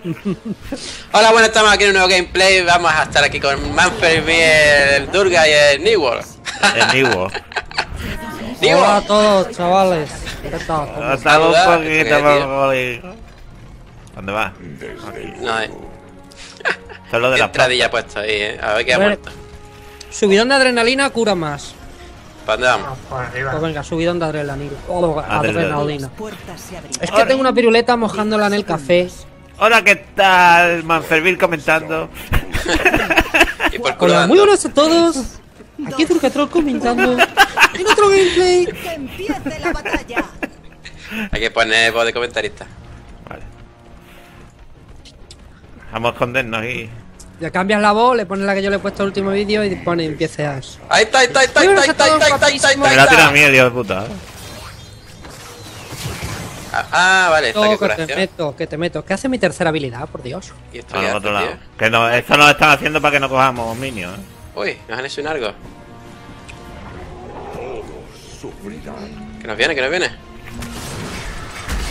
Hola, bueno, estamos aquí en un nuevo gameplay. Vamos a estar aquí con Manfred, el Durga y el Newell. El Niwo. Hola a todos, chavales. ¿Qué tal? ¿Cómo Estaba un poquito más jodido. ¿Dónde va? No, eh. Esto es lo de la entradilla puesto ahí, eh. A ver qué ha muerto. Subidón de adrenalina cura más. ¿Para dónde vamos? Arriba. Pues venga, subidón de adrenalina. Oh, Adrenalina. Es que tengo una piruleta mojándola en el café. Hola, ¿qué tal? Manfervil comentando. Hola, muy buenas a todos. Aquí Turcatrol comentando en otro gameplay. Que empiece la batalla. Hay que poner voz de comentarista. Vale. Vamos a escondernos y. Le cambias la voz, le pones la que yo le he puesto el último vídeo y pone empiezas. Ahí está, ahí está, ahí está, ahí está, ahí está, ahí está, ahí está, ahí todos, está, Me la tira a mí, Dios de puta. Ah, vale, esta que Oh, que te meto, que te meto. ¿Qué hace mi tercera habilidad, por Dios? Y esto hace, otro lado. tío? Que no, esto nos lo están haciendo para que no cojamos minions. ¿eh? Uy, nos han hecho un algo. Que nos viene, que nos viene.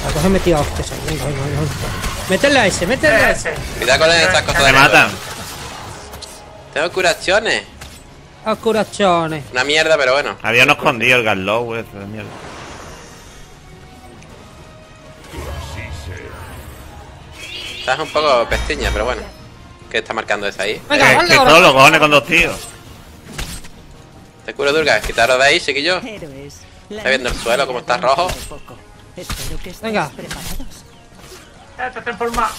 La cosa metido a venga, venga. Métele a ese, métele a ese. Cuidado con estas cosas de matan. Tengo curaciones. A curachones. Una mierda, pero bueno. Había uno escondido el Garlow, ese de mierda. Estás un poco pestiña, pero bueno. ¿Qué está marcando esa ahí? Venga, Eh, dale que ahora. solo cojones con dos tíos. Te curo, Durga. Quitaros de ahí, chiquillo. Está viendo el suelo, cómo está rojo. Venga. transforma.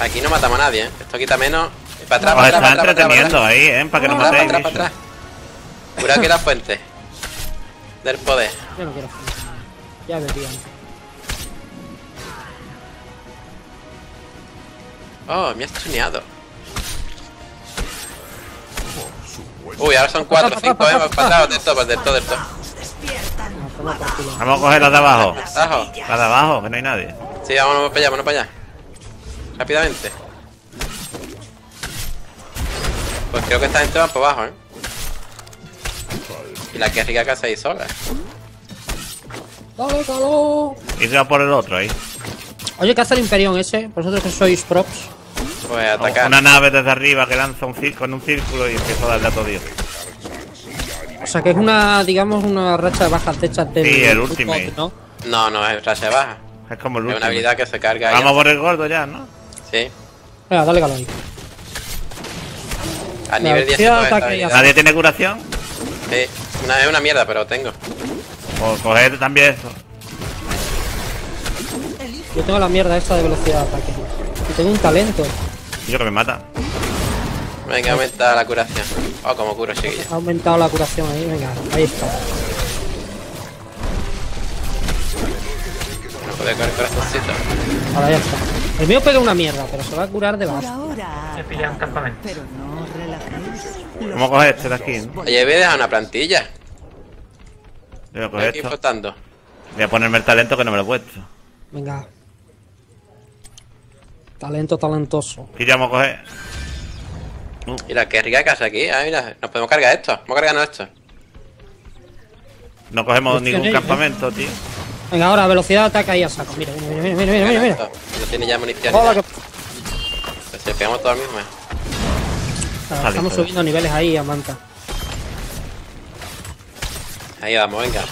Aquí no matamos a nadie, ¿eh? Esto quita menos. Y para atrás, para atrás, para atrás, para entreteniendo atrás. ahí, ¿eh? Para que no matéis. para atrás, para atrás. Cura aquí la fuente. Del poder. Yo no quiero. Ya verían. Oh, me has tuneado. Uy, ahora son 4 o 5, ¿eh? Para atrás, del todo, del todo, del culo. Vamos a coger los de abajo. Abajo. La de abajo, que no hay nadie. Sí, vámonos para allá, vámonos para allá. Rápidamente. Pues creo que esta gente va para abajo, ¿eh? Y la que rica que hace ahí sola. Dale, calor. Y se va por el otro ahí. Oye, ¿qué hace el Imperión ese? Vosotros que sois props. Pues atacar. Una nave desde arriba que lanza un círculo en un círculo y empieza a darle a todo Dios. O sea, que es una, digamos, una racha de bajas hechas del. Sí, el bot, ¿no? No, no, es racha baja. Es como el Es último. una habilidad que se carga ahí. Vamos por el gordo ya, ¿no? Sí. Venga, dale calor ahí. A nivel 10 velocidad se de puede ataque y esta ¿Nadie tiene curación? Sí. Una, es una mierda, pero tengo. O coger también eso. Yo tengo la mierda esta de velocidad de ataque. Y tengo un talento. Yo que me mata. Venga, aumenta la curación. Oh, como curo, chiquillo. Ha aumentado la curación ahí, venga, ahí está. No puede coger corazoncito. Ahora ya está. El mío pega una mierda, pero se va a curar de base. ahora. Me pillan un campamento. Pero no relajéis. Vamos a coger este de aquí. ¿no? Oye, voy a dejar una plantilla. Voy a Estoy coger esto. Voy a ponerme el talento que no me lo he puesto. Venga. Talento talentoso. Y ya vamos a coger. Mira, qué rica casa aquí. Ah, mira, nos podemos cargar esto. Vamos a cargarnos esto. No cogemos Hostia, ningún ¿eh? campamento, tío. Venga, ahora velocidad de ataque ahí a saco. Mira, mira, mira, mira, mira, mira, mira. No tiene ya munición. Hola, que... nada. Pues pegamos todo al mismo. eh. Claro, Estamos subiendo niveles ahí a manta. Ahí vamos, venga.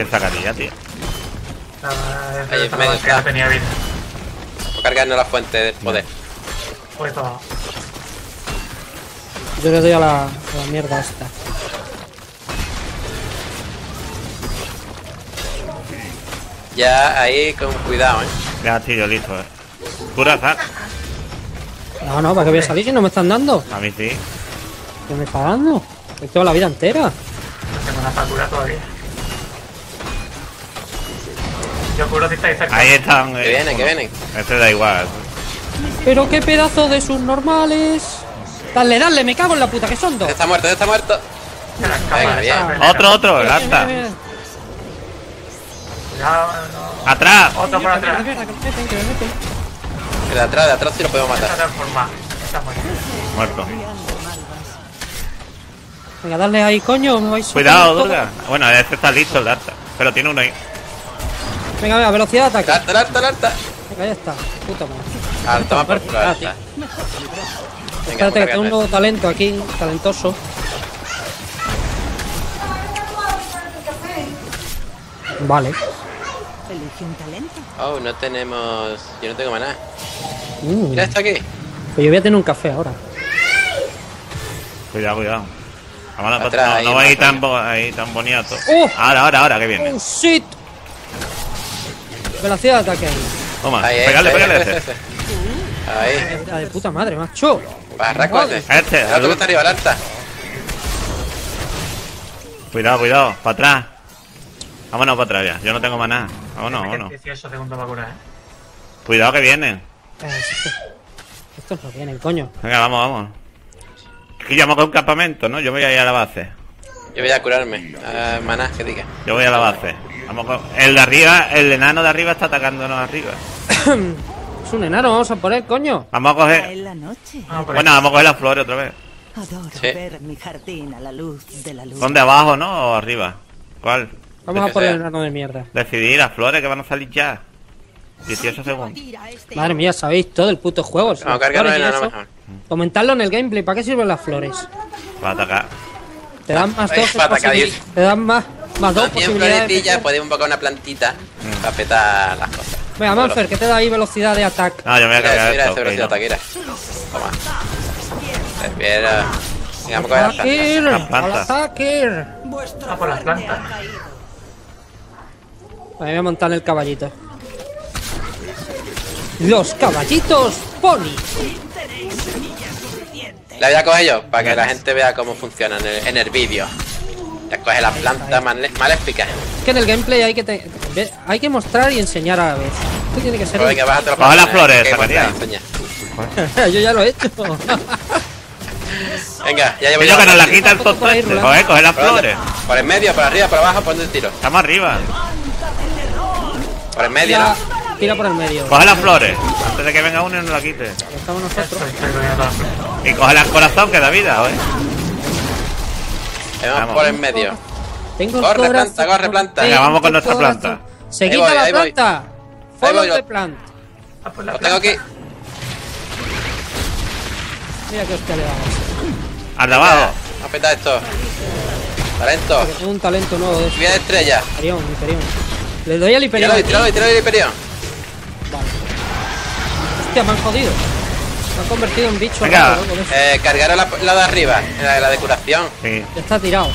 ¿Quién sacaría, tío? Ahí en estaba- medio que está. no tenía vida. Cargarnos la fuente del poder. Pues todo. Yo le doy a la, a la mierda esta. Ya ahí con cuidado, eh. Ya yo listo, eh. Zack. No, no, ¿para qué voy a salir si no me están dando? A mí sí. ¿Qué me está dando? Que tengo la vida entera. No tengo una factura todavía. Yo curo si estáis cerca. Ahí están. eh, Que vienen, que vienen. Este da igual. Pero qué pedazo de subnormales. Dale, dale, me cago en la puta, que son dos. Está muerto, está muerto. Venga, bien. Otro, otro, mira. Cuidado, no. Atrás. Otro por atrás. de atrás, de atrás sí lo podemos matar. Está muerto. Muerto. Venga, dale ahí, coño. Me vais Cuidado. Durga. Bueno, este está listo el Darta. Pero tiene uno ahí. Venga, venga, velocidad de ataque. ¡Larta, larta, larta! Venga, ya está. Puta madre. Por culo, Ah. Venga, Espérate que por tengo un nuevo talento aquí, talentoso. Vale. Elige un talento. Oh, no tenemos... Yo no tengo maná. Uh, Mira esto aquí. pues yo voy a tener un café ahora. Cuidado, cuidado. Atrás, no, ahí, no va ahí tan, bo- ahí tan boniato. ¡Oh! Ahora, ahora, ahora, que viene. ¡Oh, shit! Velocidad de ataque ahí. Toma, Ahí, ese, ese. ese. Ahí. La de puta madre, macho. Barraco ese. Este, El otro que está arriba, larta. Cuidado, cuidado, para atrás. Vámonos para atrás ya. Yo no tengo más nada. Vámonos, vámonos. 18 segundos para curar, eh. Cuidado que vienen. Eh, esto- Estos no vienen, coño. Venga, vamos, vamos. Aquí llamo con un campamento, ¿no? Yo voy a ir a la base. Yo voy a curarme. Ah, maná, que diga. Yo voy a la base. Vamos con... El de arriba, el enano de arriba está atacándonos arriba. Es un enano, vamos a poner, coño. Vamos a coger. En la noche. Vamos por Bueno, vamos a coger las flores otra vez. Adoro Sí. ver mi jardín a la luz de la luz. ¿Dónde abajo, no? ¿O arriba? ¿Cuál? Vamos a por el sea. enano de mierda. Decidir las flores que van a salir ya. 18 segundos. Madre mía, sabéis todo el puto juego. A el enano eso. mejor. Comentarlo en el gameplay. ¿Para qué sirven las flores? Va a atacar. Te dan más dos. Te dan más, más dos posibilidades. de florecillas, meter. podemos invocar una plantita para petar las cosas. Venga, Manfer, que te da ahí velocidad de ataque. Ah, yo me voy a Mira, cargar mira, esto. ok, velocidad no. ataquera. Toma. Espera. Venga, vamos a coger las plantas. Takir. Ah, por las plantas. Me voy a montar en el caballito. Los caballitos pony. La voy a coger yo, para que la gente vea cómo funciona en el, en el vídeo. Ya coge las plantas male- maléficas. Es que en el gameplay hay que te- ve- hay que mostrar y enseñar a la vez. Esto tiene que ser. Coge las flores, que enseñar. Yo ya lo he hecho. Venga, ya llevo Que yo que nos la quita el rulando. Coge, coge las flores. Por el medio, por arriba, por abajo, ¿por dónde tiro? Estamos arriba. Por el medio, Tira, ¿no? tira por el medio. Coge las flores. Antes de que venga uno y nos la quite. Estamos nosotros. Y coge el corazón que da vida, ¿eh? Vamos Vamos. por el medio. Tengo Corre, corazón, planta, corre, planta. Venga, vamos con nuestra corazón. planta. Se Ahí quita voy, la ahí planta. Follow voy yo. the plant. Ah, pues la Lo tengo planta. aquí. Mira que hostia le damos. Al de abajo. Vamos a petar esto. Talento. Tengo un talento nuevo de Lluvia de estrella. Hyperion, Hyperion. Le doy al Hyperion. Tíralo, tíralo, tíralo el Hyperion. Hostia, me han jodido. Me han convertido en bicho. Venga. loco. Eh, cargar la, la de arriba, la, la de curación. Sí. Ya está tirado.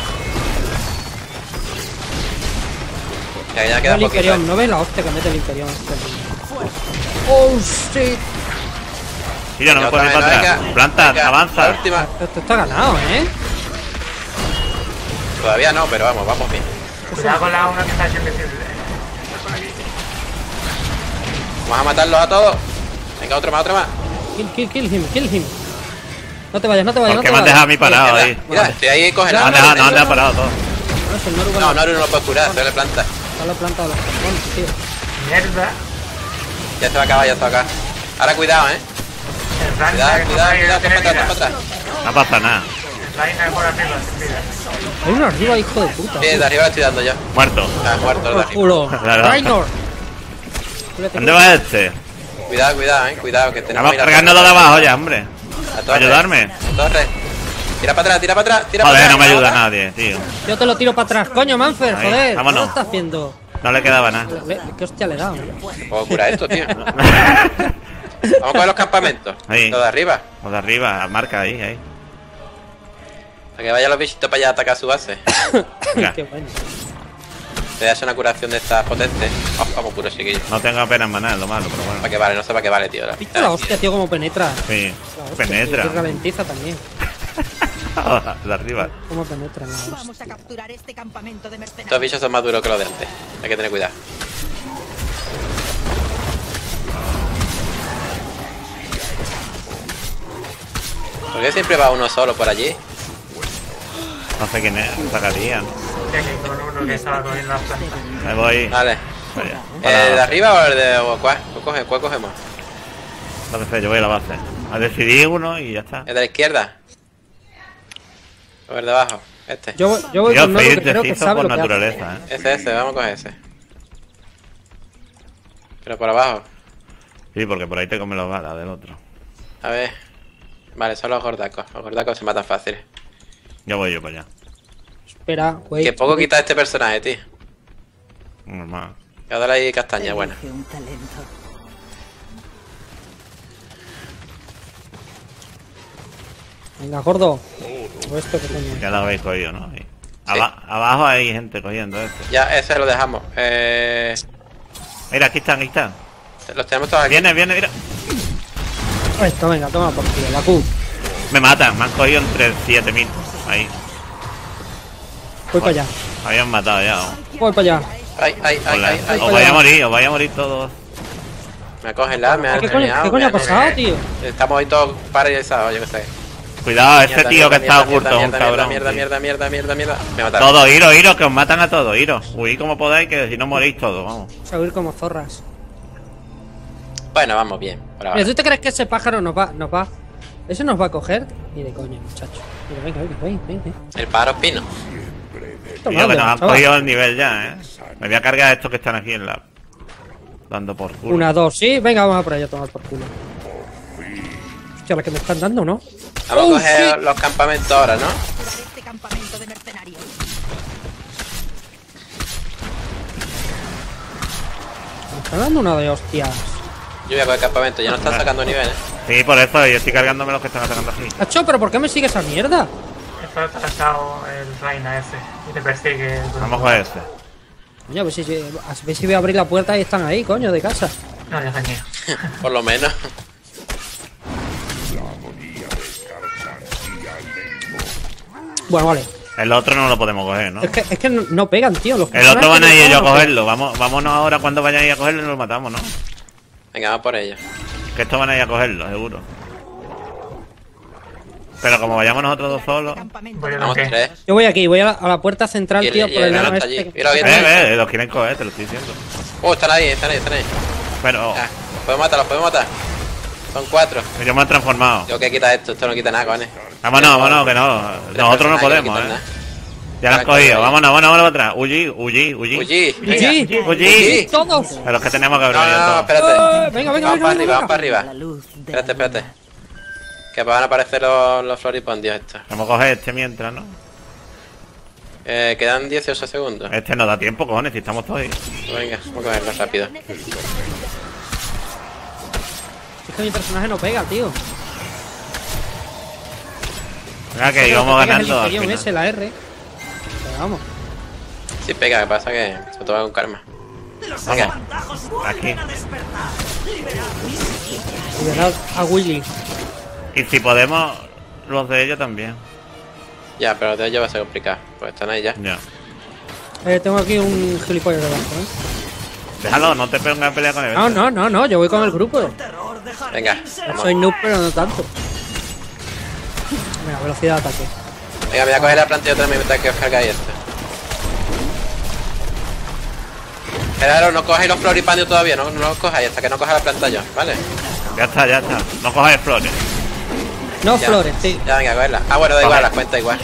Ya, ya queda el poquito. Hyperion, ¿no ves la hostia que mete el Hyperion? este Oh shit. Yo no me Yo puedo ir también, para atrás. Planta, La avanza. última. Esto está ganado, ¿eh? Todavía no, pero vamos, vamos bien. Cuidado con la una que está invisible. Vamos a matarlos a todos. Venga, otro más, otro más. Kill, kill, kill him, kill him. No te vayas, no te vayas, no Porque te me han dejado a mí parado ahí. Mira, estoy ahí, coge No dejado, no han dejado parado todo. No, el Noru No, la- no, no lo puedo curar, se le planta. Dale planta de los cojones, tío. Mierda. Ya se va a acabar, ya se va a acabar. Ahora cuidado, eh. Cuidado, cuidado, cuidado, no para atrás, para atrás. No pasa nada. Hay uno arriba, hijo de puta. Sí, de arriba le estoy dando yo. Muerto. Está muerto de Por arriba. Rainor. ¿Dónde va este? Cuidado, cuidado, eh. Cuidado, que tenemos Vamos cargando de abajo ya, hombre. A torre. Ayudarme. Torre. Tira para atrás, tira para atrás, tira Joder, para no me atrás. ayuda nadie, tío. Yo te lo tiro para atrás. Coño, Manfer, Ahí, joder. vámonos. ¿Qué estás haciendo? No le quedaba nada. Le- ¿Qué hostia le he dado? Puedo curar esto, tío. Vamos a coger los campamentos. Ahí. Los de arriba. Los de arriba, marca ahí, ahí. Para que vayan los bichitos para allá a atacar su base. Qué bueno. Te das una curación de estas potentes. Oh, vamos puro chiquillo. No tengo apenas maná, es lo malo, pero ¿Para bueno. qué vale? No sé para qué vale, tío. La ¿Viste la hostia, tío, cómo penetra? Sí. Hostia, Penetra. tío, Y ralentiza también. de arriba. Cómo penetra, no. Vamos a capturar este campamento de Estos mercenarios. bichos son más duros que los de antes. Hay que tener cuidado. ¿Por qué siempre va uno solo por allí? No sé quién es, sacaría. Estoy aquí con uno que estaba cogiendo las plantas. Me voy. Vale. ¿El de arriba o el de o cuál? ¿Cuál, coge- cuál cogemos? Yo voy a la base. A decidir uno y ya está. ¿El de la izquierda? ¿O el de abajo? Este. Yo, voy- yo voy Tío, con Noru, que creo que sabe por lo que hace. naturaleza, ¿eh? Ese, ese, vamos con ese. Pero por abajo. Sí, porque por ahí te come los balas del otro. A ver. Vale, son los gordacos. Los gordacos se matan fácil. Ya voy yo para allá. Espera, güey. Que poco quita este personaje, tío. Normal. Ya dale ahí castaña, buena. Un. Venga, gordo. O esto que coño. Ya lo habéis cogido, ¿no? Aba- abajo hay gente cogiendo este. Ya, ese lo dejamos. Eh, Mira, aquí están, aquí están. los tenemos todos aquí. Viene, viene, mira. Esto, venga, toma por culo, la Q. Me matan, me han cogido entre 7000. Ahí. Voy para allá. Habían matado ya. ¿o? Voy para allá. Ay, ay, ay, Hola. ay, ay. Os vais a morir, os vais a morir todos. Me cogen la, me han ¿Qué coño, ¿qué coño me ha pasado, tío? Estamos ahí todos paralizados, yo qué sé. Cuidado, ese Mierda, tío que está mierda, oculto un mierda, cabrón. Mierda, mierda, mierda, mierda, mierda, Me mataron. Todos, iros, iros, que os matan a todos, iros. Huid como podáis, que si no morís todos, vamos. A huir como zorras. Bueno, vamos bien. Mira, ¿tú te crees que ese pájaro nos va, nos va? ¿Eso nos va a coger? Ni de coño, muchacho. Mira, venga, venga, venga, venga. El pájaro espino. Tío, que nos han cogido el nivel ya, eh. Me voy a cargar a estos que están aquí en la. Dando por culo. Una, dos, sí. Venga, vamos a por allá a tomar por culo. Hostia, la que me están dando, ¿no? Vamos Oh, a coger shit. los campamentos ahora, ¿no? Este campamento de mercenarios. Me están dando una de hostias. Yo voy a coger campamento, ya no están sacando niveles. Sí, por eso yo estoy cargándome los que están atacando aquí. Hacho, ¿pero por qué me sigue esa mierda? Está atrasado el Reina ese y te persigue. el- Vamos con este. Coño, a ver si, a ver si voy a abrir la puerta y están ahí, coño, de casa. No, ya dañé. Por lo menos. Bueno, vale. El otro no lo podemos coger, ¿no? Es que, es que no, no pegan, tío. Los El otro van a ir ellos a cogerlo. Vamos, vámonos ahora cuando vayan a ir a cogerlo y lo matamos, ¿no? Venga, vamos por ellos. Que estos van a ir a cogerlo, seguro. Pero como vayamos nosotros dos solos. Yo voy aquí, voy a la, a la puerta central, Y el- tío, y por el allí. este. Mira, Eh, eh, los quieren coger, te lo estoy diciendo. Oh, están ahí, están ahí, están ahí. Pero Ah, los podemos matar, los podemos matar. Son cuatro. yo me he transformado. Yo que quita esto, esto no quita nada, cojones. Vámonos, vámonos, que no. Nosotros no podemos, eh. Ya lo han coge cogido. Vámonos, vámonos, vámonos para atrás. Huyi, huyi, huyi. Uy, ¡Sí! Uyi. ¡Todos! A los que tenemos que No, abrir no, no, todos. espérate. Eh, venga, venga, vamos venga, para venga, arriba, vamos para arriba. Espérate, espérate. Que van a aparecer los, los floripondios estos. Vamos a coger este mientras, ¿no? Eh, quedan 18 segundos. Este no da tiempo, cojones, si estamos todos ahí. Venga, vamos a cogerlo rápido. Es que mi personaje no pega, tío. Venga, que íbamos que el ganando. al final. ese, la R. Pero vamos. Sí, pega, que pasa que se toma con karma. Vamos. Aquí. Liberad a Willy. Y si podemos, los de ellos también. Ya, pero de ellos va a ser complicado. Pues están ahí ya. Ya. Eh, tengo aquí un gilipollas debajo, ¿eh? Déjalo, no te pongas a pelear con él. No, no, no, no, yo voy con el grupo. Venga, vamos. Soy noob, pero no tanto. Venga, velocidad de ataque. Venga, voy a coger la planta y otra mientras que os cargáis esto. Claro, no cojáis los floripandios todavía, no, no los cojáis hasta que no coja la planta yo, ¿vale? Ya está, ya está. No cojas flores. No Ya. flores, sí. Ya, venga, cogerla. Ah, bueno, da igual, las cuenta igual.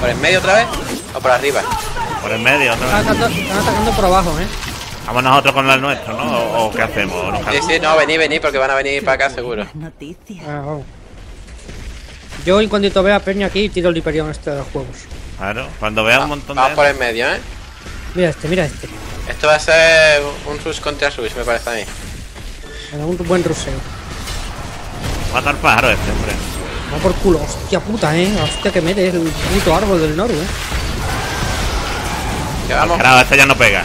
¿Por el medio otra vez? ¿O por arriba? Por el medio, otra Están vez. atacando, están atacando por abajo, ¿eh? Vamos nosotros con el nuestro, ¿no? ¿O, o qué hacemos? ¿O nos Sí, sí, no, vení, vení, porque van a venir para acá seguro. noticia. Ah, vamos. Yo, en cuanto vea a Peña aquí, tiro el Hyperion este de los juegos. Claro, cuando vea un montón Vamos por de. el medio, ¿eh? Mira este, mira este. Esto va a ser un rush contra rush, me parece a mí. Da un buen ruseo. Mata al pájaro este, hombre. Va por culo. Hostia puta, eh. Hostia que mete el puto árbol del norte, eh. Que vamos. Carajo, este ya no pega.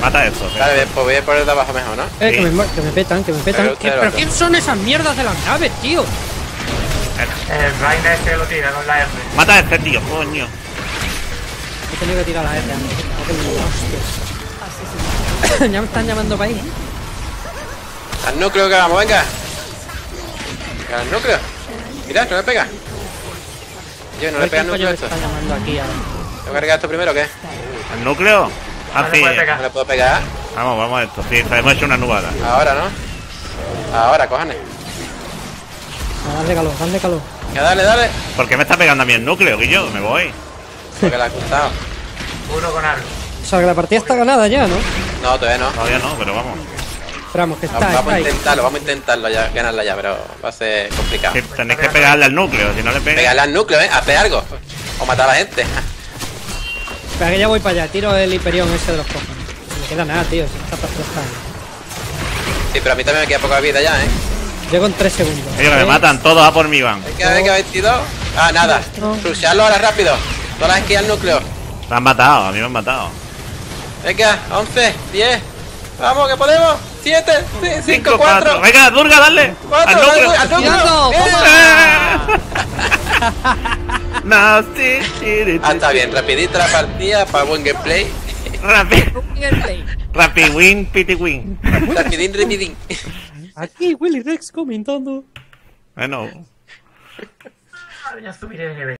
Mata eso. que- Vale, pues voy a el de abajo mejor, ¿no? Eh, Sí. que, me, que me petan, que me petan. Pero ¿Qué- usted ¿Pero lo quién son esas mierdas de las naves, tío? El Reina este lo tira con la R. Mata a este tío, coño. He tenido que tirar la R antes. Hostia. ya me están llamando para ahí. Al núcleo que vamos, venga. Al núcleo. Mira, no le pega. Yo, no le pega al núcleo me esto. está llamando aquí. ¿Tengo que cargar esto primero o qué? ¿El núcleo? Ah, No le sí. No le puedo pegar. Vamos, vamos a esto. Sí, hemos hecho una nubada. Ahora, ¿no? Ahora, cojones. Ah, Dale calor, dale calor. Ya, dale, dale. ¿Por qué me está pegando a mí el núcleo, Guillo? Me voy. Porque le ha gustado. Uno con algo. O sea, que la partida está ganada ya, ¿no? No, todavía no. Todavía no, pero vamos. Esperamos que está, Vamos, está a intentarlo, vamos a intentarlo ya, ganarla ya, pero va a ser complicado. Que tenéis que pegarle al núcleo, si no le pegáis. Pegarle al núcleo, ¿eh? Hacer algo. O matar a la gente. Espera que ya voy para allá, tiro el Hyperion ese de los cojones. No me queda nada, tío, si está. Sí, pero a mí también me queda poca vida ya, ¿eh? Llego en 3 segundos. Ellos me matan todos a por mí van. Venga, venga, 22. Ah, nada. Rushearlo ahora rápido. Todas las esquías al núcleo. Me han matado, a mí me han matado. Venga, 11, 10. Vamos, que podemos. 7, 5, 4. Venga, Durga, dale. 4, al núcleo. al núcleo. ¡Tirando! Bien. Nasty. Ah, está bien, rapidita la partida para buen gameplay. Rapid. Rapid win, pity win. Rapidín, rapidín. Aquí Willy Rex comentando. Bueno, Ah, Ya subiré.